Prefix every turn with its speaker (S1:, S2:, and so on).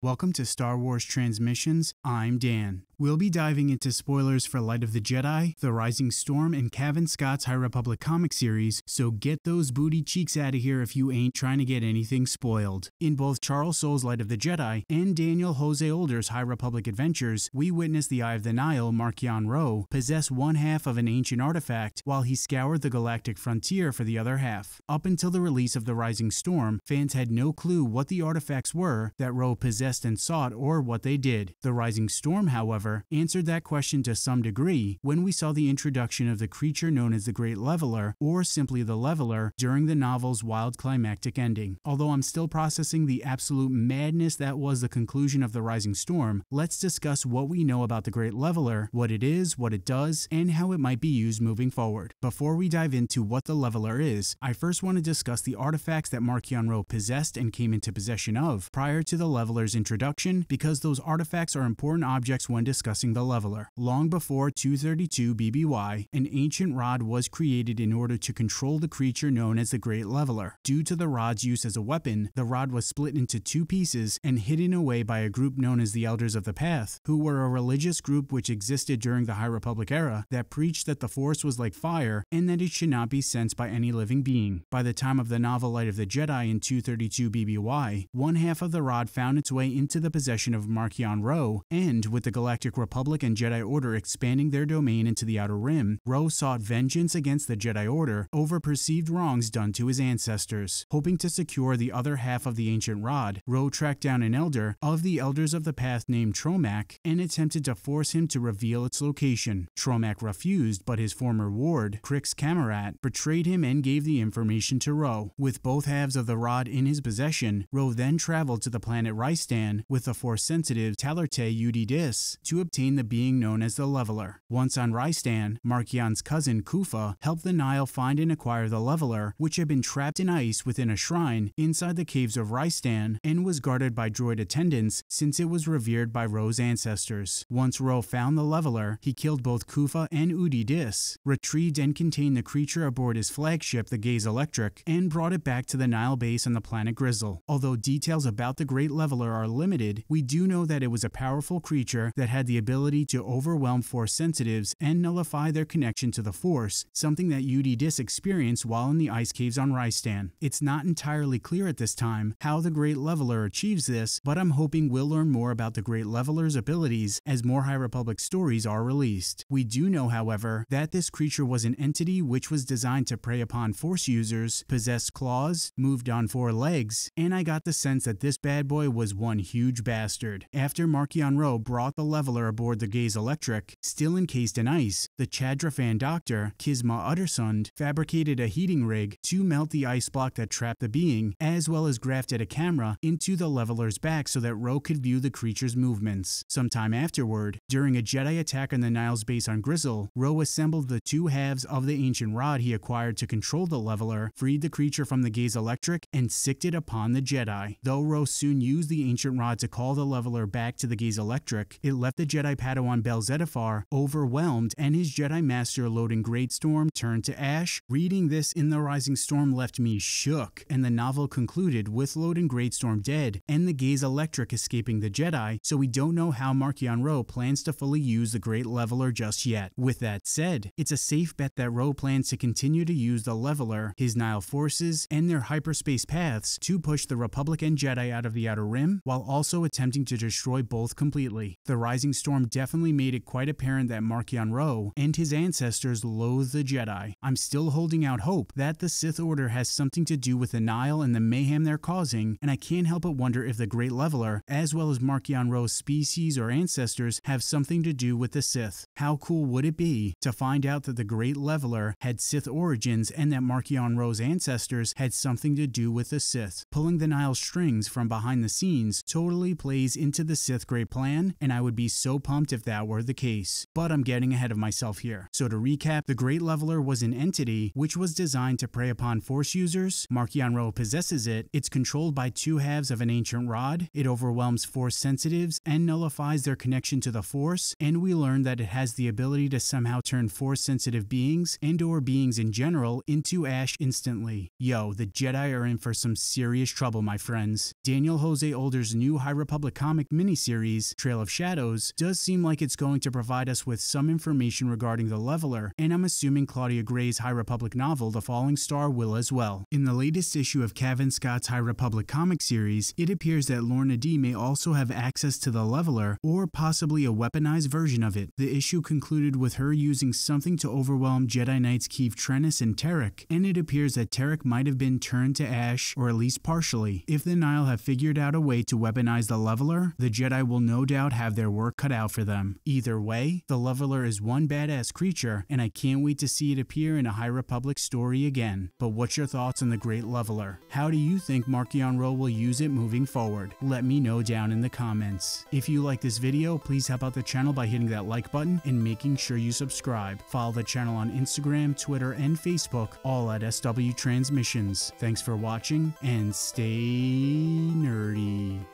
S1: Welcome to Star Wars Transmissions. I'm Dan. We'll be diving into spoilers for Light of the Jedi, The Rising Storm, and Cavan Scott's High Republic comic series, so get those booty cheeks out of here if you ain't trying to get anything spoiled. In both Charles Soule's Light of the Jedi and Daniel Jose Older's High Republic adventures, we witness the Eye of the Nihil, Marchion Ro, possess one half of an ancient artifact while he scoured the galactic frontier for the other half. Up until the release of The Rising Storm, fans had no clue what the artifacts were that Ro possessed and sought or what they did. The Rising Storm, however, answered that question to some degree when we saw the introduction of the creature known as the Great Leveler, or simply the Leveler, during the novel's wild climactic ending. Although I'm still processing the absolute madness that was the conclusion of The Rising Storm, let's discuss what we know about the Great Leveler, what it is, what it does, and how it might be used moving forward. Before we dive into what the Leveler is, I first want to discuss the artifacts that Marchion Ro possessed and came into possession of prior to the Leveler's introduction, because those artifacts are important objects when discussed discussing the leveler. Long before 232 BBY, an ancient rod was created in order to control the creature known as the Great Leveler. Due to the rod's use as a weapon, the rod was split into two pieces and hidden away by a group known as the Elders of the Path, who were a religious group which existed during the High Republic era that preached that the Force was like fire and that it should not be sensed by any living being. By the time of the novel Light of the Jedi in 232 BBY, one half of the rod found its way into the possession of Marchion Ro, and with the Galactic Galactic Republic and Jedi Order expanding their domain into the Outer Rim, Ro sought vengeance against the Jedi Order over perceived wrongs done to his ancestors. Hoping to secure the other half of the ancient rod, Ro tracked down an elder of the Elders of the Path named Tromak and attempted to force him to reveal its location. Tromak refused, but his former ward, Krix Kamerat, betrayed him and gave the information to Ro. With both halves of the rod in his possession, Ro then traveled to the planet Rystan with the Force-sensitive Talortai Udi Dis to obtain the being known as the Leveler. Once on Rystan, Marchion's cousin Kufa helped the Nihil find and acquire the Leveler, which had been trapped in ice within a shrine inside the caves of Rystan and was guarded by droid attendants since it was revered by Ro's ancestors. Once Ro found the Leveler, he killed both Kufa and Udi Dis, retrieved and contained the creature aboard his flagship, the Gaze Electric, and brought it back to the Nihil base on the planet Grizal. Although details about the Great Leveler are limited, we do know that it was a powerful creature that had the ability to overwhelm Force sensitives and nullify their connection to the Force, something that Udi Dis experienced while in the ice caves on Rystan. It's not entirely clear at this time how the Great Leveler achieves this, but I'm hoping we'll learn more about the Great Leveler's abilities as more High Republic stories are released. We do know, however, that this creature was an entity which was designed to prey upon Force users, possessed claws, moved on four legs, and I got the sense that this bad boy was one huge bastard. After Marchion Ro brought the Leveler aboard the Gaze Electric, still encased in ice, the Chadrafan doctor, Kisma Uttersond, fabricated a heating rig to melt the ice block that trapped the being, as well as grafted a camera into the leveler's back so that Ro could view the creature's movements. Sometime afterward, during a Jedi attack on the Nihil's base on Grizal, Ro assembled the two halves of the ancient rod he acquired to control the leveler, freed the creature from the Gaze Electric, and sicked it upon the Jedi. Though Ro soon used the ancient rod to call the leveler back to the Gaze Electric, it left the Jedi Padawan Bell Zettifar overwhelmed and his Jedi Master Loden Greatstorm turned to ash. Reading this in The Rising Storm left me shook, and the novel concluded with Loden Greatstorm dead and the Gaze Electric escaping the Jedi, so we don't know how Marchion Ro plans to fully use the Great Leveler just yet. With that said, it's a safe bet that Ro plans to continue to use the Leveler, his Nihil forces, and their hyperspace paths to push the Republic and Jedi out of the Outer Rim, while also attempting to destroy both completely. The Rising Storm definitely made it quite apparent that Marchion Ro and his ancestors loathe the Jedi. I'm still holding out hope that the Sith Order has something to do with the Nihil and the mayhem they're causing, and I can't help but wonder if the Great Leveler, as well as Marchion Ro's species or ancestors, have something to do with the Sith. How cool would it be to find out that the Great Leveler had Sith origins and that Marchion Ro's ancestors had something to do with the Sith? Pulling the Nihil strings from behind the scenes totally plays into the Sith Great Plan, and I would be so pumped if that were the case. But I'm getting ahead of myself here. So to recap, the Great Leveler was an entity which was designed to prey upon Force users. Marchion Ro possesses it. It's controlled by two halves of an ancient rod. It overwhelms Force sensitives and nullifies their connection to the Force. And we learn that it has the ability to somehow turn Force sensitive beings and or beings in general into ash instantly. Yo, the Jedi are in for some serious trouble, my friends. Daniel Jose Older's new High Republic comic miniseries, Trail of Shadows, does seem like it's going to provide us with some information regarding the Leveler, and I'm assuming Claudia Gray's High Republic novel, The Falling Star, will as well. In the latest issue of Cavan Scott's High Republic comic series, it appears that Lourna Dee may also have access to the Leveler, or possibly a weaponized version of it. The issue concluded with her using something to overwhelm Jedi Knights Keeve Trennis and Terec, and it appears that Terec might have been turned to ash, or at least partially. If the Nihil have figured out a way to weaponize the Leveler, the Jedi will no doubt have their work cut out for them. Either way, the Leveler is one badass creature, and I can't wait to see it appear in a High Republic story again. But what's your thoughts on the Great Leveler? How do you think Marchion Ro will use it moving forward? Let me know down in the comments. If you like this video, please help out the channel by hitting that like button and making sure you subscribe. Follow the channel on Instagram, Twitter, and Facebook, all at SW Transmissions. Thanks for watching, and stay nerdy.